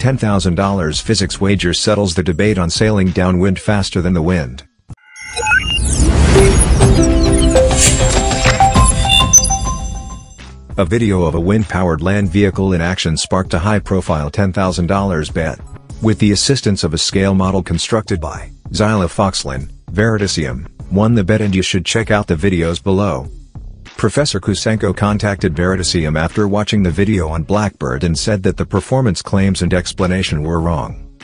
$10,000 physics wager settles the debate on sailing downwind faster than the wind. A video of a wind-powered land vehicle in action sparked a high-profile $10,000 bet. With the assistance of a scale model constructed by Xyla Foxlin, Veritasium, won the bet and you should check out the videos below. Professor Kusenko contacted Veritasium after watching the video on Blackbird and said that the performance claims and explanation were wrong.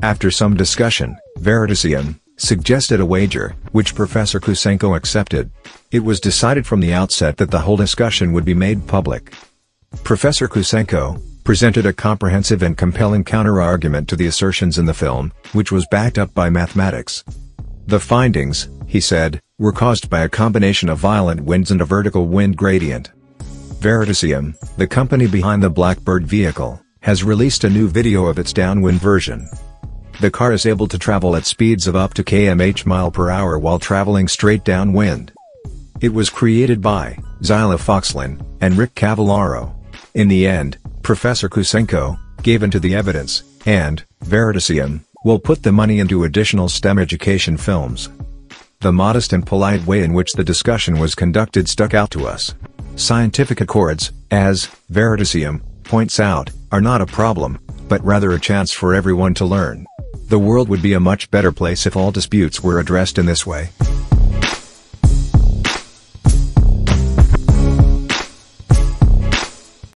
After some discussion, Veritasium suggested a wager, which Professor Kusenko accepted. It was decided from the outset that the whole discussion would be made public. Professor Kusenko presented a comprehensive and compelling counter-argument to the assertions in the film, which was backed up by mathematics. The findings, he said, were caused by a combination of violent winds and a vertical wind gradient. Veritasium, the company behind the Blackbird vehicle, has released a new video of its downwind version. The car is able to travel at speeds of up to kmh mile per hour while traveling straight downwind. It was created by Xyla Foxlin and Rick Cavallaro. In the end, Professor Kusenko gave into the evidence, and Veritasium will put the money into additional STEM education films. The modest and polite way in which the discussion was conducted stuck out to us. Scientific accords, as Veritasium points out, are not a problem, but rather a chance for everyone to learn. The world would be a much better place if all disputes were addressed in this way.